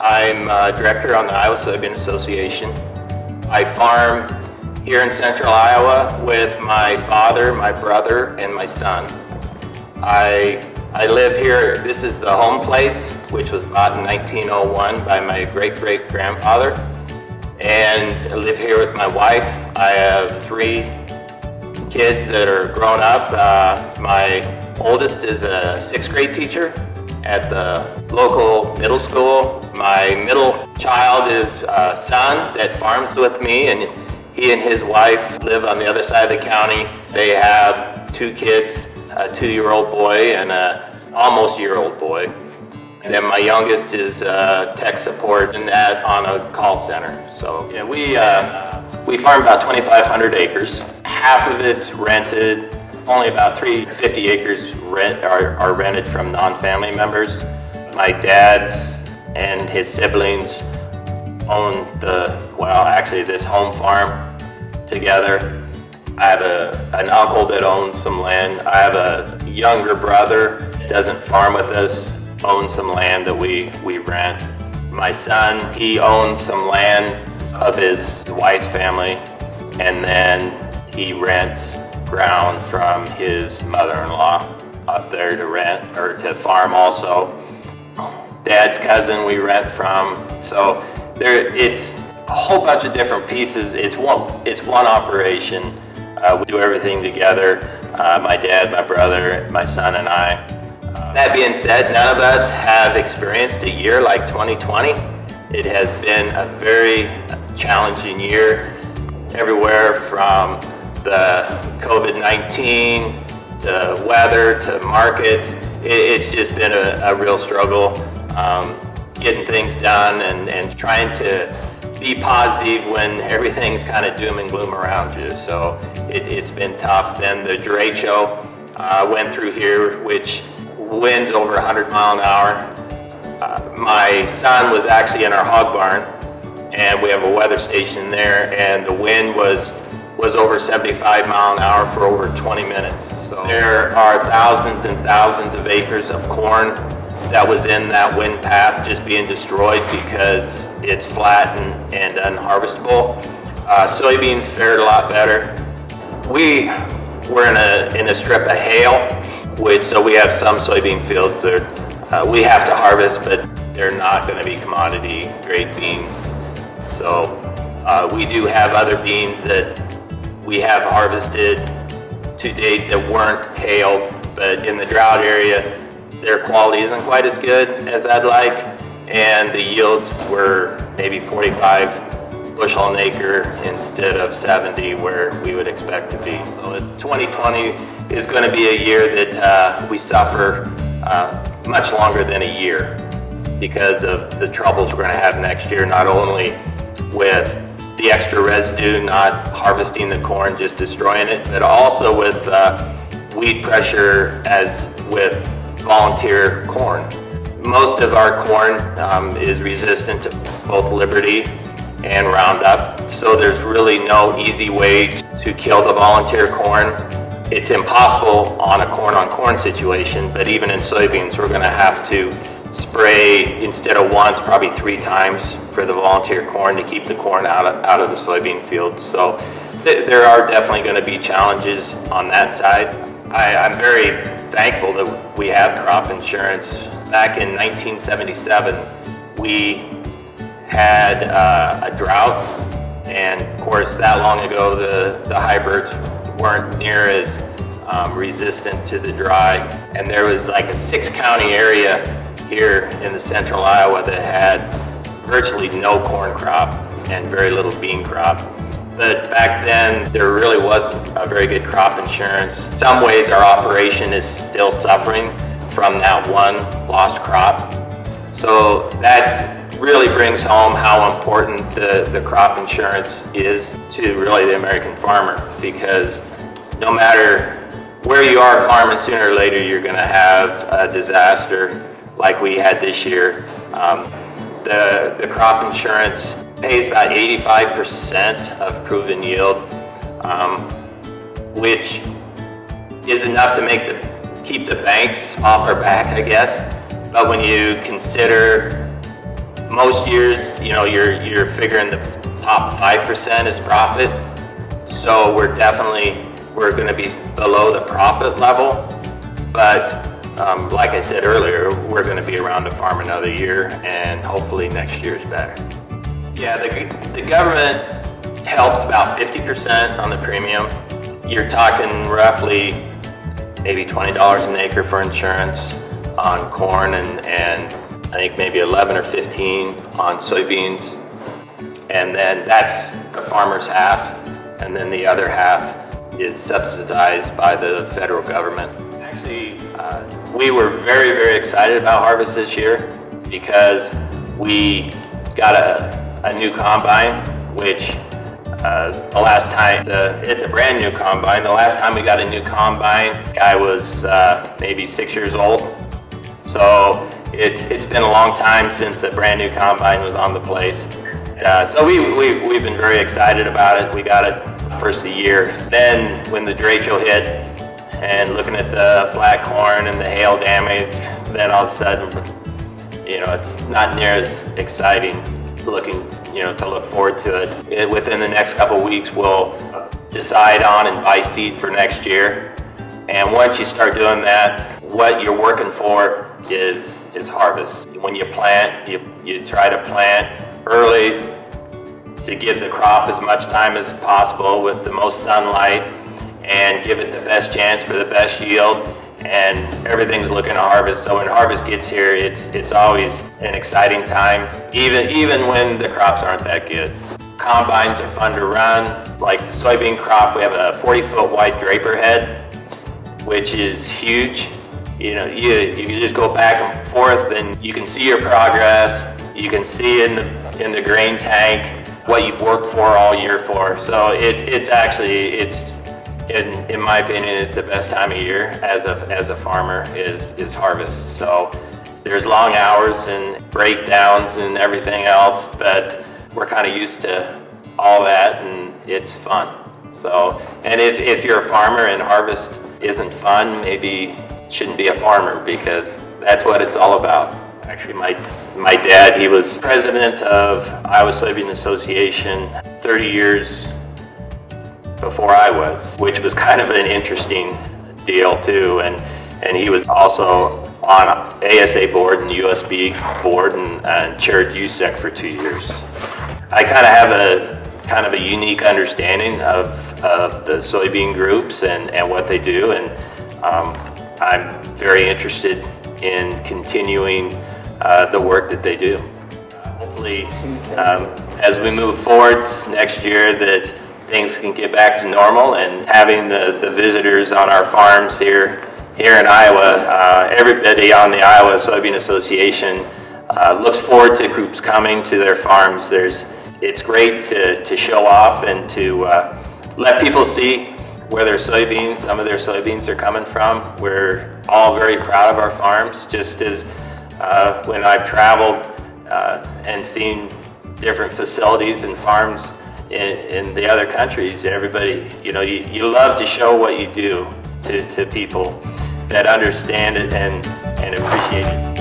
I'm uh, director on the Iowa Soybean Association. I farm here in central Iowa with my father, my brother, and my son. I, I live here, this is the home place, which was bought in 1901 by my great-great-grandfather. And I live here with my wife. I have three kids that are grown up. Uh, my oldest is a sixth grade teacher at the local middle school. My middle child is a son that farms with me and he and his wife live on the other side of the county. They have two kids, a two-year-old boy and a almost year-old boy. And then my youngest is uh, tech support and that on a call center. So yeah, we uh, we farm about 2,500 acres. Half of it's rented. Only about 350 acres rent are, are rented from non-family members. My dad's and his siblings own the well, actually this home farm together. I have a, an uncle that owns some land. I have a younger brother doesn't farm with us owns some land that we, we rent. My son, he owns some land of his wife's family, and then he rents ground from his mother-in-law up there to rent, or to farm also. Dad's cousin we rent from, so there, it's a whole bunch of different pieces. It's one, it's one operation. Uh, we do everything together. Uh, my dad, my brother, my son, and I. That being said, none of us have experienced a year like 2020. It has been a very challenging year everywhere from the COVID-19 to weather to markets. It's just been a, a real struggle um, getting things done and, and trying to be positive when everything's kind of doom and gloom around you. So it, has been tough. Then the derecho uh, went through here, which winds over 100 mile an hour. Uh, my son was actually in our hog barn and we have a weather station there and the wind was was over 75 mile an hour for over 20 minutes. So there are thousands and thousands of acres of corn that was in that wind path just being destroyed because it's flat and, and unharvestable. Uh, soybeans fared a lot better. We were in a, in a strip of hail which so we have some soybean fields that uh, we have to harvest, but they're not going to be commodity grade beans. So uh, we do have other beans that we have harvested to date that weren't hailed, but in the drought area, their quality isn't quite as good as I'd like, and the yields were maybe 45 bushel an acre instead of 70 where we would expect to be. So 2020 is going to be a year that uh, we suffer uh, much longer than a year because of the troubles we're going to have next year, not only with the extra residue, not harvesting the corn, just destroying it, but also with uh, weed pressure as with volunteer corn. Most of our corn um, is resistant to both Liberty and Roundup. So there's really no easy way to kill the volunteer corn. It's impossible on a corn-on-corn -corn situation, but even in soybeans, we're gonna have to spray instead of once, probably three times for the volunteer corn to keep the corn out of, out of the soybean fields. So th there are definitely gonna be challenges on that side. I, I'm very thankful that we have crop insurance. Back in 1977, we had uh, a drought, and of course that long ago the, the hybrids weren't near as um, resistant to the dry, and there was like a six county area here in the central Iowa that had virtually no corn crop and very little bean crop. But back then, there really wasn't a very good crop insurance. In some ways, our operation is still suffering from that one lost crop. So that really brings home how important the, the crop insurance is to really the American farmer because no matter where you are farming, sooner or later you're going to have a disaster like we had this year. Um, the, the crop insurance pays about 85% of proven yield, um, which is enough to make the keep the banks off our back, I guess. But when you consider most years, you know, you're, you're figuring the top 5% is profit. So we're definitely, we're going to be below the profit level. But um, like I said earlier, we're going to be around to farm another year and hopefully next year is better. Yeah, the, the government helps about 50% on the premium. You're talking roughly maybe $20 an acre for insurance on corn and, and I think maybe 11 or 15 on soybeans. And then that's the farmer's half, and then the other half is subsidized by the federal government. We were very, very excited about harvest this year because we got a, a new combine, which uh, the last time, it's a, it's a, brand new combine. The last time we got a new combine, guy was uh, maybe six years old. So it, it's been a long time since the brand new combine was on the place. Uh, so we, we, we've been very excited about it. We got it first a year. Then when the derecho hit and looking at the black horn and the hail damage, then all of a sudden, you know, it's not near as exciting looking, you know, to look forward to it. it within the next couple weeks, we'll decide on and buy seed for next year. And once you start doing that, what you're working for is is harvest. When you plant, you, you try to plant early to give the crop as much time as possible with the most sunlight and give it the best chance for the best yield and everything's looking to harvest. So when harvest gets here, it's it's always an exciting time, even even when the crops aren't that good. Combines are fun to run. Like the soybean crop, we have a 40 foot wide draper head, which is huge. You know, you, you just go back and forth and you can see your progress. You can see in the, in the grain tank what you've worked for all year for. So it, it's actually, it's, in, in my opinion, it's the best time of year as a, as a farmer is, is harvest. So there's long hours and breakdowns and everything else, but we're kind of used to all that and it's fun. So, and if, if you're a farmer and harvest isn't fun, maybe shouldn't be a farmer because that's what it's all about. Actually, my, my dad, he was president of Iowa Soybean Association 30 years before I was, which was kind of an interesting deal too. And, and he was also on ASA board and USB board and, and chaired USSEC for two years. I kind of have a kind of a unique understanding of, of the soybean groups and, and what they do. And um, I'm very interested in continuing uh, the work that they do. Hopefully, um, as we move forward next year, that things can get back to normal and having the, the visitors on our farms here here in Iowa, uh, everybody on the Iowa Soybean Association uh, looks forward to groups coming to their farms. There's, it's great to, to show off and to uh, let people see where their soybeans, some of their soybeans are coming from. We're all very proud of our farms, just as uh, when I've traveled uh, and seen different facilities and farms in, in, the other countries, everybody, you know, you, you love to show what you do to, to people that understand it and, and appreciate it.